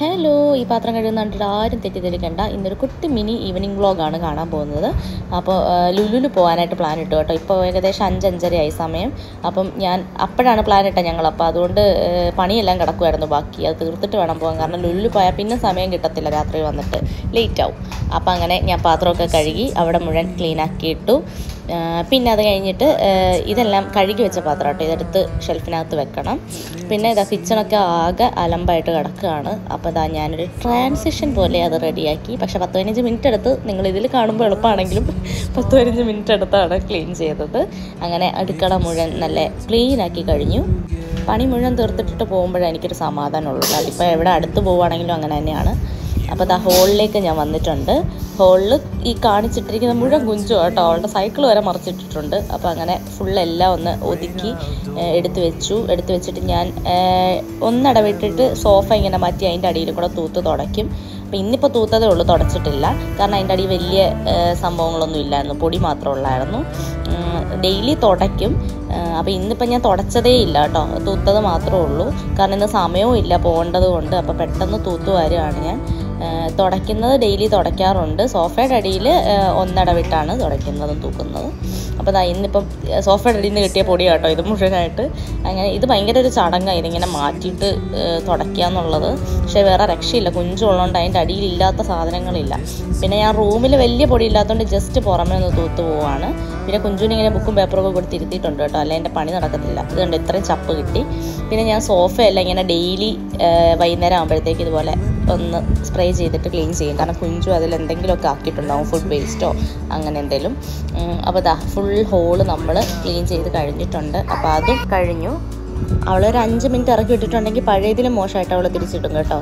Hello ഈ പാത്രം കഴുകുന്ന കണ്ടിട്ട് ആരും തെറ്റിദ്ധരിക്കണ്ട. ഇന്നൊരു കുട്ടി മിനി ഈവനിങ് വ്ളോഗാണ് കാണാൻ പോകുന്നത്. അപ്പോൾ ലുലുലു പോകാനായിട്ട് പ്ലാൻ ഇട്ടു കേട്ടോ. ഇപ്പോൾ ഏകദേശം അഞ്ചഞ്ചരയായി സമയം. അപ്പം ഞാൻ അപ്പോഴാണ് പ്ലാൻ ഇട്ടത് ഞങ്ങൾ. അപ്പോൾ അതുകൊണ്ട് പണിയെല്ലാം കിടക്കുമായിരുന്നു ബാക്കി. അത് തീർത്തിട്ട് വേണം പോകാൻ. കാരണം ലുലുലു പോയാൽ പിന്നെ സമയം കിട്ടത്തില്ല രാത്രി വന്നിട്ട്. ലേറ്റ് ആവും. അപ്പോൾ അങ്ങനെ ഞാൻ പാത്രമൊക്കെ കഴുകി അവിടെ മുഴുവൻ ക്ലീൻ ആക്കി ഇട്ടു. പിന്നെ അത് കഴിഞ്ഞിട്ട് ഇതെല്ലാം കഴുകി വെച്ച പാത്രം കേട്ടോ. ഇതെടുത്ത് ഷെൽഫിനകത്ത് വെക്കണം. പിന്നെ ഇതാ കിച്ചണൊക്കെ ആകെ അലമ്പായിട്ട് കിടക്കുകയാണ്. അപ്പോൾ ഇതാ ഞാനൊരു ട്രാൻസിഷൻ പോലെ അത് റെഡിയാക്കി പക്ഷേ പത്ത് പതിനഞ്ച് മിനിറ്റ് എടുത്ത് നിങ്ങൾ ഇതിൽ കാണുമ്പോൾ എളുപ്പമാണെങ്കിലും പത്ത് പതിനഞ്ച് മിനിറ്റ് എടുത്താണ് ക്ലീൻ ചെയ്തത്. അങ്ങനെ അടുക്കള മുഴുവൻ നല്ല ക്ലീൻ ആക്കി കഴിഞ്ഞു. പണി മുഴുവൻ തീർത്തിട്ടിട്ട് പോകുമ്പോഴാണ് എനിക്കൊരു സമാധാനമുള്ളൂ അതിപ്പോൾ എവിടെ അടുത്ത് പോവുകയാണെങ്കിലും അങ്ങനെ തന്നെയാണ്. അപ്പോൾ ആ ഹോളിലേക്ക് ഞാൻ വന്നിട്ടുണ്ട്. ഹോളിൽ ഈ കാണിച്ചിട്ടിരിക്കുന്ന മുഴുവൻ കുഞ്ചു കേട്ടോ. അവളുടെ സൈക്കിൾ വരെ മറിച്ചിട്ടിട്ടുണ്ട്. അപ്പോൾ അങ്ങനെ ഫുൾ എല്ലാം ഒന്ന് ഒതുക്കി എടുത്തു വെച്ചു. എടുത്തു വെച്ചിട്ട് ഞാൻ ഒന്നിടവിട്ടിട്ട് സോഫ ഇങ്ങനെ മാറ്റി അതിന്റെ അടിയിൽ കൂടെ തൂത്ത് തുടയ്ക്കും. അപ്പോൾ ഇന്നിപ്പോൾ തൂത്തതേ ഉള്ളൂ തുടച്ചിട്ടില്ല. കാരണം അതിന്റെ അടി വലിയ സംഭവങ്ങളൊന്നും ഇല്ലായിരുന്നു. പൊടി മാത്രമേ ഉള്ളായിരുന്നു. ഡെയിലി തുടയ്ക്കും. അപ്പോൾ ഇന്നിപ്പോൾ ഞാൻ തുടച്ചതേ ഇല്ല കേട്ടോ. തൂത്തത് മാത്രമേ ഉള്ളൂ. കാരണം ഇന്ന് സമയവും ഇല്ല പോകേണ്ടത് കൊണ്ട്. അപ്പോൾ പെട്ടെന്ന് തൂത്തു വരുവാണ് ഞാൻ. തുടയ്ക്കുന്നത് ഡെയിലി തുടയ്ക്കാറുണ്ട്. സോഫയുടെ അടിയിൽ ഒന്നിടവിട്ടാണ് തുടയ്ക്കുന്നതും തൂക്കുന്നതും. അപ്പോൾ ദാ ഇന്നിപ്പം സോഫയുടെ അടിയിൽ നിന്ന് കിട്ടിയ പൊടി കേട്ടോ ഇത് മുഴുവനായിട്ട്. അങ്ങനെ ഇത് ഭയങ്കര ഒരു ചടങ്ങാണ് ഇതിങ്ങനെ മാറ്റിയിട്ട് തുടയ്ക്കുക എന്നുള്ളത് പക്ഷേ വേറെ രക്ഷയില്ല. കുഞ്ചുള്ളതുകൊണ്ട് അതിന്റെ അടിയിൽ ഇല്ലാത്ത സാധനങ്ങളില്ല. പിന്നെ ഞാൻ റൂമിൽ വലിയ പൊടി ഇല്ലാത്തതുകൊണ്ട് ജസ്റ്റ് പുറമേ ഒന്ന് തൂത്ത് പോവാണ്. പിന്നെ കുഞ്ചുവിന് ഇങ്ങനെ ബുക്കും പേപ്പറൊക്കെ കൊടുത്ത് ഇരുത്തിയിട്ടുണ്ട് കേട്ടോ. അല്ലെ എന്റെ പണി നടക്കത്തില്ല. ഇതുകൊണ്ട് ഇത്രയും ചപ്പ് കിട്ടി. പിന്നെ ഞാൻ സോഫയല്ല ഇങ്ങനെ ഡെയിലി വൈകുന്നേരം ആകുമ്പോഴത്തേക്ക് ഇതുപോലെ ഒന്ന് സ്പ്രേ ചെയ്തിട്ട് ക്ലീൻ ചെയ്യും. കാരണം കുഞ്ചു അതിൽ എന്തെങ്കിലുമൊക്കെ ആക്കിയിട്ടുണ്ടാവും. ഫുഡ് വേസ്റ്റോ അങ്ങനെ എന്തെങ്കിലും അപ്പോൾ ദാ ഫുൾ ഹോൾ നമ്മൾ ക്ലീൻ ചെയ്ത് കഴിഞ്ഞിട്ടുണ്ട്. അപ്പോൾ അതും കഴിഞ്ഞു. അവളൊരു അഞ്ച് മിനിറ്റ് ഇറക്കി വിട്ടിട്ടുണ്ടെങ്കിൽ പഴയതിലും മോശമായിട്ട് അവൾ തിരിച്ചിട്ടും കേട്ടോ.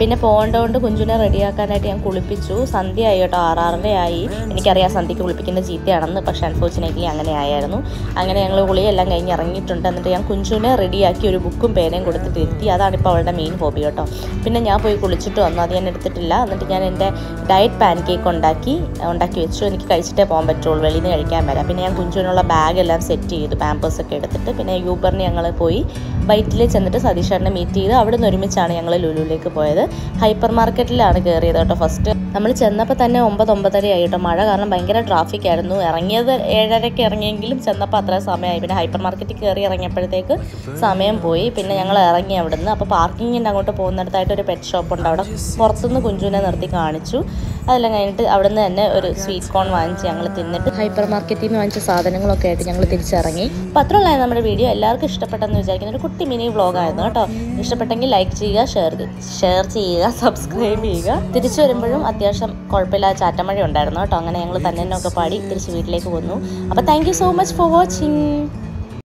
പിന്നെ പോകേണ്ടതുകൊണ്ട് കുഞ്ചുനെ റെഡിയാക്കാനായിട്ട് ഞാൻ കുളിപ്പിച്ചു. സന്ധ്യ ആയി കേട്ടോ ആറാറരയായി എനിക്കറിയാം സന്ധ്യയ്ക്ക് കുളിപ്പിക്കുന്ന ചീത്തയാണെന്ന് പക്ഷേ അൺഫോർച്ചുനേറ്റ്ലി അങ്ങനെ ആയായിരുന്നു. അങ്ങനെ ഞങ്ങൾ കുളിയെല്ലാം കഴിഞ്ഞ് ഇറങ്ങിയിട്ടുണ്ട്. എന്നിട്ട് ഞാൻ കുഞ്ചുനെ റെഡിയാക്കി ഒരു ബുക്കും പേനയും കൊടുത്തിട്ട് ഇരുത്തി. അതാണ് ഇപ്പോൾ അവളുടെ മെയിൻ ഹോബി കേട്ടോ. പിന്നെ ഞാൻ പോയി കുളിച്ചിട്ട് വന്നു. അത് ഞാൻ എടുത്തിട്ടില്ല. എന്നിട്ട് ഞാൻ എന്റെ ഡയറ്റ് പാൻ കേക്ക് ഉണ്ടാക്കി ഉണ്ടാക്കി വെച്ചു. എനിക്ക് കഴിച്ചിട്ടേ പോകാൻ പറ്റുള്ളൂ. വെളിയിൽ നിന്ന് കഴിക്കാൻ വരാം പിന്നെ ഞാൻ കുഞ്ചുവിനുള്ള ബാഗെല്ലാം സെറ്റ് ചെയ്തു. പാമ്പേഴ്സൊക്കെ എടുത്തിട്ട്. പിന്നെ യൂബറിന് ഞങ്ങൾ പോയി. ബൈറ്റിൽ ചെന്നിട്ട് സതീഷേട്ടനെ മീറ്റ് ചെയ്ത് അവിടെ നിന്ന് ഒരുമിച്ചാണ് ഞങ്ങൾ ലുലുവിലേക്ക് പോയത്. ഹൈപ്പർ മാർക്കറ്റിലാണ് കയറിയത് കേട്ടോ ഫസ്റ്റ് നമ്മൾ ചെന്നപ്പോൾ തന്നെ ഒമ്പത് ഒമ്പതര ആയി കേട്ടോ. മഴ കാരണം ഭയങ്കര ട്രാഫിക് ആയിരുന്നു. ഇറങ്ങിയത് ഏഴരയ്ക്ക് ഇറങ്ങിയെങ്കിലും ചെന്നപ്പോൾ അത്ര സമയമായി പിന്നെ ഹൈപ്പർ മാർക്കറ്റിൽ കയറി ഇറങ്ങിയപ്പോഴത്തേക്ക് സമയം പോയി. പിന്നെ ഞങ്ങൾ ഇറങ്ങി അവിടുന്ന്. അപ്പോൾ പാർക്കിങ്ങിന്റെ അങ്ങോട്ട് പോകുന്നിടത്തായിട്ട് ഒരു പെറ്റ് ഷോപ്പ് ഉണ്ട്. അവിടെ പുറത്തുനിന്ന് കുഞ്ചുവിനെ നിർത്തി കാണിച്ചു. അതെല്ലാം കഴിഞ്ഞിട്ട് അവിടുന്ന് തന്നെ ഒരു സ്വീറ്റ് കോൺ വാങ്ങിച്ച് ഞങ്ങൾ തിന്നിട്ട് ഹൈപ്പർ മാർക്കറ്റിൽ നിന്ന് വാങ്ങിച്ച സാധനങ്ങളൊക്കെ ആയിട്ട് ഞങ്ങൾ തിരിച്ചിറങ്ങി. അപ്പോൾ അത്രയുള്ള നമ്മുടെ വീഡിയോ. എല്ലാവർക്കും ഇഷ്ടപ്പെട്ടെന്ന് വിചാരിക്കുന്ന. ഒരു കുട്ടി മിനി വ്ളോഗായിരുന്നു കേട്ടോ. ഇഷ്ടപ്പെട്ടെങ്കിൽ ലൈക്ക് ചെയ്യുക ഷെയർ ഷെയർ ചെയ്യുക സബ്സ്ക്രൈബ് ചെയ്യുക. തിരിച്ചു വരുമ്പോഴും അത്യാവശ്യം കുഴപ്പമില്ലാതെ ചാറ്റമഴ ഉണ്ടായിരുന്നു കേട്ടോ. അങ്ങനെ ഞങ്ങൾ തന്നെ ഒക്കെ പാടി തിരിച്ച് വീട്ടിലേക്ക് വന്നു. അപ്പോൾ thank so much for watching